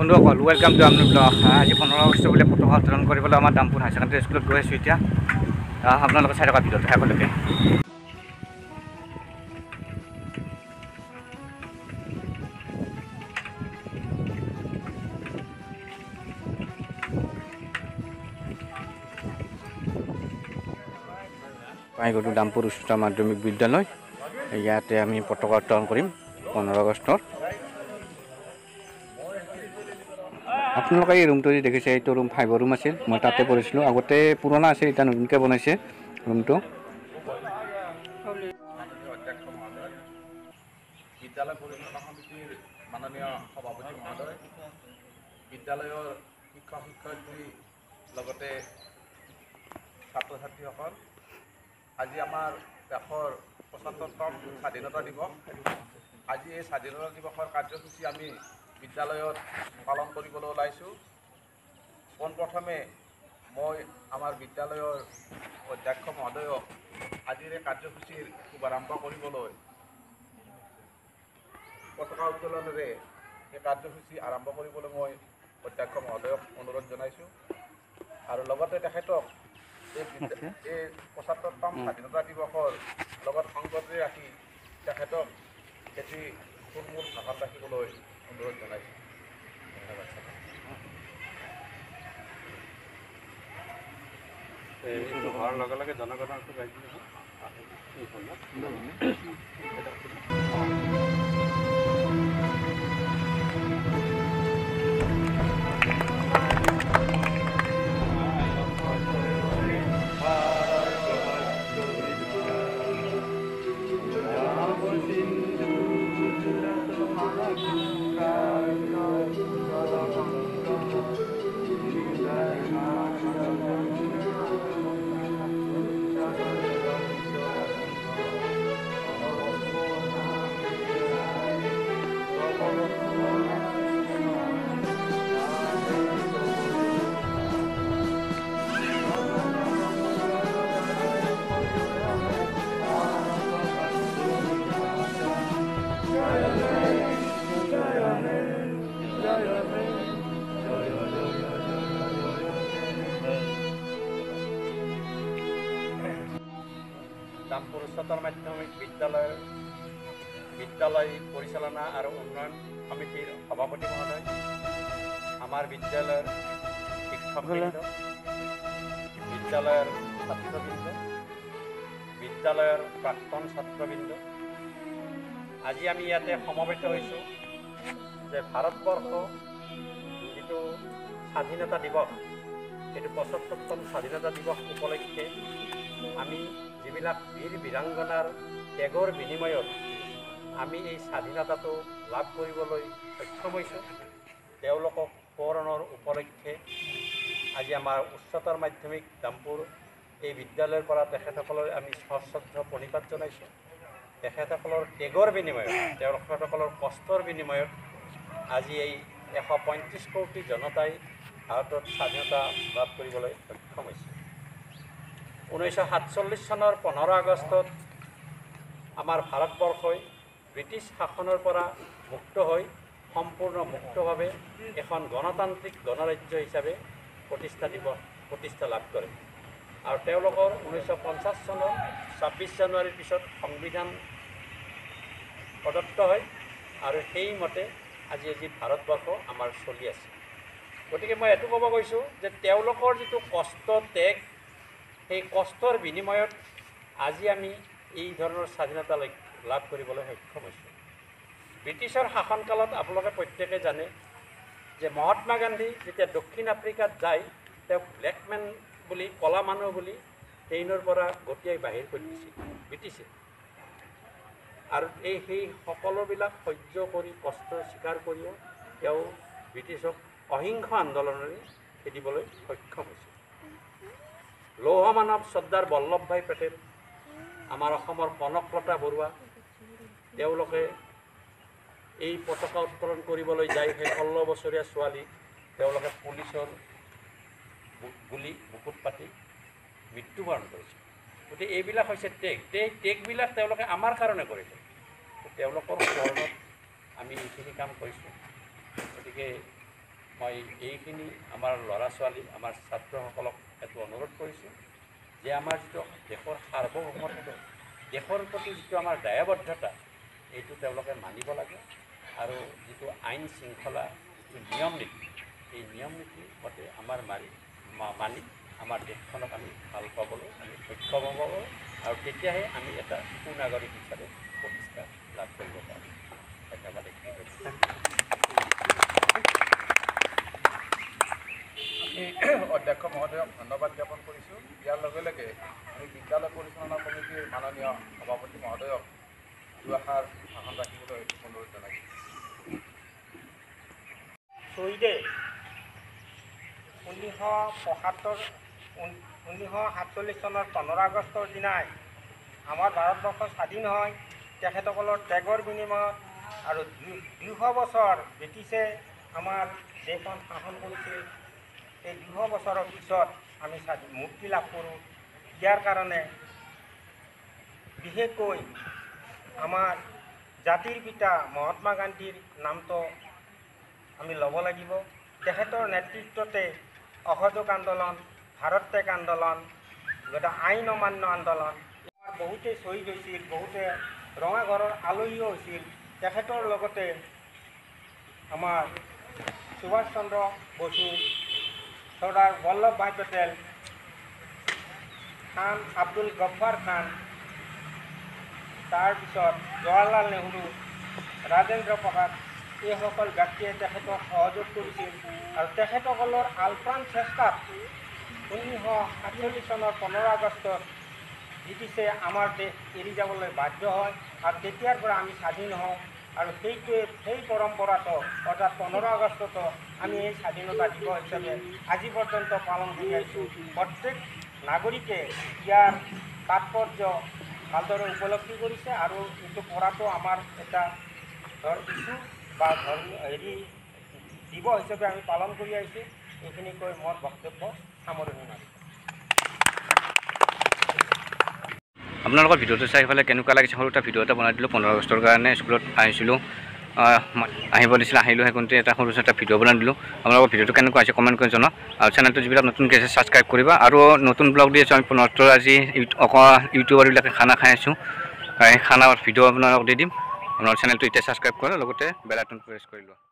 বন্ধুসকল welcome to আমনি blog আজি পোন্ধৰ আগষ্ট বুলি পতাকা উত্তোলন কৰিবলৈ আমাৰ দামপুৰ হায়াৰ ছেকেণ্ডেৰী স্কুলত গৈ আছোঁ এতিয়া। আপোনালোকে চাই থকা ভিডিঅ'টো শেষলৈকে পাই গ'লোঁ দামপুৰ উচ্চতৰ মাধ্যমিক বিদ্যালয়। ইয়াতে আমি পতাকা উত্তোলন কৰিম পোন্ধৰ আগষ্টৰ আপোনালোকে এই ৰুমটো যি দেখিছে এইটো ৰুম ফাইভৰ ৰুম আছিল। মই তাতে পঢ়িছিলোঁ আগতে পুৰণা আছিল এতিয়া নতুনকৈ বনাইছে ৰুমটো বিদ্যালয় পৰিচালনা সমিতিৰ মাননীয় সভাপতি মহোদয় বিদ্যালয়ৰ শিক্ষক শিক্ষয়িত্ৰী লগতে ছাত্ৰ ছাত্ৰীসকল আজি আমাৰ দেশৰ পঁচাত্তৰতম স্বাধীনতা দিৱস। আজি এই স্বাধীনতা দিৱসৰ কাৰ্যসূচী আমি বিদ্যালয়ত পালন কৰিবলৈ ওলাইছোঁ। পোনপ্ৰথমে মই আমাৰ বিদ্যালয়ৰ অধ্যক্ষ মহোদয়ক আজিৰ এই কাৰ্যসূচীৰ শুভাৰম্ভ কৰিবলৈ পতাকা উত্তোলনেৰে এই কাৰ্যসূচী আৰম্ভ কৰিবলৈ মই অধ্যক্ষ মহোদয়ক অনুৰোধ জনাইছোঁ। আৰু লগতে তেখেতক এই পঁচাত্তৰতম স্বাধীনতা দিৱসৰ লগত সংগতি ৰাখি তেখেতক এটি থুলমূল ভাষণ ৰাখিবলৈ অনুৰোধ জনাইছোঁ ধন্যবাদ হোৱাৰ লগে লগে জনগণৰ দামপুৰ উচ্চতৰ মাধ্যমিক বিদ্যালয়ৰ বিদ্যালয় পৰিচালনা আৰু উন্নয়ন সমিতিৰ সভাপতি মহোদয়। আমাৰ বিদ্যালয়ৰ শিক্ষকবৃন্দ বিদ্যালয়ৰ ছাত্ৰবৃন্দ বিদ্যালয়ৰ প্ৰাক্তন ছাত্ৰবৃন্দ আজি আমি ইয়াতে সমবেত হৈছোঁ যে ভাৰতবৰ্ষ যিটো স্বাধীনতা দিৱস সেইটো পঁচত্তৰতম স্বাধীনতা দিৱস উপলক্ষে আমি যিবিলাক বীৰ বীৰাংগনাৰ ত্যাগৰ বিনিময়ত আমি এই স্বাধীনতাটো লাভ কৰিবলৈ সক্ষম হৈছোঁ তেওঁলোকক সোঁৱৰণৰ উপলক্ষে আজি আমাৰ উচ্চতৰ মাধ্যমিক দামপুৰ এই বিদ্যালয়ৰ পৰা তেখেতসকলৰ আমি সশ্ৰদ্ধ প্ৰণিপাত জনাইছোঁ। তেখেতসকলৰ ত্যাগৰ বিনিময়ত তেখেতসকলৰ কষ্টৰ বিনিময়ত আজি এই এশ পঁয়ত্ৰিছ কোটি জনতাই ভাৰতত স্বাধীনতা লাভ কৰিবলৈ সক্ষম হৈছে। ঊনৈছশ সাতচল্লিছ চনৰ পোন্ধৰ আগষ্টত আমাৰ ভাৰতবৰ্ষই ব্ৰিটিছ শাসনৰ পৰা মুক্ত হৈ সম্পূৰ্ণ মুক্তভাৱে এখন গণতান্ত্ৰিক গণৰাজ্য হিচাপে প্ৰতিষ্ঠা দিৱস প্ৰতিষ্ঠা লাভ কৰে। আৰু তেওঁলোকৰ ঊনৈছশ পঞ্চাছ চনৰ ছাব্বিছ জানুৱাৰীৰ পিছত সংবিধান প্ৰদত্ত হয় আৰু সেইমতে আজি আজি ভাৰতবৰ্ষ আমাৰ চলি আছে। গতিকে মই এইটো ক'ব গৈছোঁ যে তেওঁলোকৰ যিটো কষ্ট ত্যাগ সেই কষ্টৰ বিনিময়ত আজি আমি এই ধৰণৰ স্বাধীনতা লাভ কৰিবলৈ সক্ষম হৈছোঁ। ব্ৰিটিছৰ শাসনকালত আপোনালোকে প্ৰত্যেকে জানে যে মহাত্মা গান্ধী যেতিয়া দক্ষিণ আফ্ৰিকাত যায় তেওঁক ব্লেকমেন বুলি ক'লা মানুহ বুলি ট্ৰেইনৰ পৰা গতিয়াই বাহিৰ কৰি দিছিল ব্ৰিটিছে। আৰু এই সেই সকলোবিলাক সহ্য কৰি কষ্ট স্বীকাৰ কৰিও তেওঁ ব্ৰিটিছক অহিংস আন্দোলনেৰে খেদিবলৈ সক্ষম হৈছিল। লৌহ মানৱ চৰ্দাৰ বল্লভ ভাই পেটেল আমাৰ অসমৰ কনকলতা বৰুৱা তেওঁলোকে এই পতাকা উত্তোলন কৰিবলৈ যায় সেই ষোল্ল বছৰীয়া ছোৱালী তেওঁলোকে পুলিচৰ গুলি বুকুত পাতি মৃত্যুবৰণ কৰিছে। গতিকে এইবিলাক হৈছে টেগ। এই টেগবিলাক তেওঁলোকে আমাৰ কাৰণে কৰিছে। তেওঁলোকৰ স্মৰণত আমি এইখিনি কাম কৰিছোঁ। গতিকে মই এইখিনি আমাৰ ল'ৰা ছোৱালী আমাৰ ছাত্ৰসকলক এইটো যে আমাৰ যিটো দেশৰ সাৰ্বভৌমত্ব দেশৰ প্ৰতি যিটো আমাৰ দায়বদ্ধতা এইটো তেওঁলোকে মানিব লাগে আৰু যিটো আইন শৃংখলা যিটো নিয়ম নীতি এই নিয়ম নীতি মতে আমাৰ মাৰি মানি আমাৰ দেশখনক আমি ভাল পাবলৈ আমি সক্ষম হ'ব আৰু তেতিয়াহে আমি এটা সুনাগৰিক হিচাপে প্ৰতিষ্ঠা লাভ কৰিব পাৰোঁ ধন্যবাদ। আমি অধ্যক্ষ মহোদয়ক ধন্যবাদ জ্ঞাপন কৰিছোঁ ইয়াৰ লগে লগে আমি বিদ্যালয় পৰিচালনা কমিটিৰ মাননীয় সভাপতি মহোদয়ক দুআষাৰ ভাষণ ৰাখিবলৈ অনুৰোধ জনাইছোঁ। চৈদে ঊনৈছশ পঁয়সত্তৰ ঊনৈছশ সাতচল্লিছ চনৰ পোন্ধৰ আগষ্টৰ দিনাই আমাৰ ভাৰতবৰ্ষ স্বাধীন হয়। তেখেতসকলৰ ত্যাগৰ বিনিময়ত আৰু দুশ বছৰ ব্ৰিটিছে আমাৰ দেশখন শাসন কৰিছিল। এই দুশ বছৰৰ পিছত আমি মুক্তি লাভ কৰোঁ। ইয়াৰ কাৰণে বিশেষকৈ আমাৰ জাতিৰ পিতা মহাত্মা গান্ধীৰ নামটো আমি ল'ব লাগিব। তেখেতৰ নেতৃত্বতে অসহযোগ আন্দোলন, ভাৰত ত্যাগ আন্দোলন লগতে আইন অমান্য আন্দোলন ইয়াত বহুতে শ্বহীদ হৈছিল, বহুতে ৰঙা ঘৰৰ আলহীও হৈছিল। তেখেতৰ লগতে আমাৰ সুভাষ চন্দ্ৰ বসু চৰ্দাৰ বল্লভ ভাই খান আব্দুল গফ্ফাৰ খান তাৰপিছত জৱাহৰলাল নেহৰু, ৰাজেন্দ্ৰ প্ৰসাদ এইসকল ব্যক্তিয়ে তেখেতক সহযোগ কৰিছিল আৰু তেখেতসকলৰ আলপ্ৰাণ চেষ্টাত ঊনৈছশ সাতচল্লিছ চনৰ পোন্ধৰ আগষ্টত ব্ৰিটিছে আমাৰ দেশ এৰি যাবলৈ বাধ্য হয় আৰু তেতিয়াৰ পৰা আমি স্বাধীন হওঁ। আৰু সেইটোৱে সেই পৰম্পৰাটো অৰ্থাৎ পোন্ধৰ আগষ্টতো আমি এই স্বাধীনতা দিৱস হিচাপে আজি পৰ্যন্ত পালন কৰি আহিছোঁ প্ৰত্যেক নাগৰিকে ইয়াৰ তাৎপৰ্য ভালদৰে উপলব্ধি কৰিছে আৰু এইটো কৰাটো আমাৰ এটা ধৰ ইছ্যু বা ধৰ্ম হেৰি দিৱস হিচাপে আমি পালন কৰি আহিছোঁ। এইখিনি কৈ মোৰ বক্তব্য সামৰণি মাৰিছোঁ আপোনালোকৰ ভিডিঅ'টো চাই পেলাই কেনেকুৱা লাগিছে সৰু এটা ভিডিঅ' এটা বনাই দিলোঁ পোন্ধৰ আগষ্টৰ কাৰণে স্কুলত আহিছিলোঁ। আহিব দিছিল আহিলোঁ সেইকণতে এটা সৰু এটা ভিডিঅ' বনাই দিলোঁ। আপোনালোকৰ ভিডিঅ'টো কেনেকুৱা হৈছে কমেণ্ট কৰি জনাওক। আৰু চেনেলটো যিবিলাক নতুনকৈ আছে ছাবস্ক্ৰাইব কৰিবা। আৰু নতুন ব্লগ দি আছোঁ আমি পুনৰ আজি অকল ইউটিউবাৰবিলাকে খানা খাই আছোঁ। সেই খানাৰ ভিডিঅ' আপোনালোকক দি দিম। আপোনাৰ চেনেলটো এতিয়া ছাবস্ক্ৰাইব কৰা লগতে বেল আইকন প্ৰেছ কৰি লোৱা।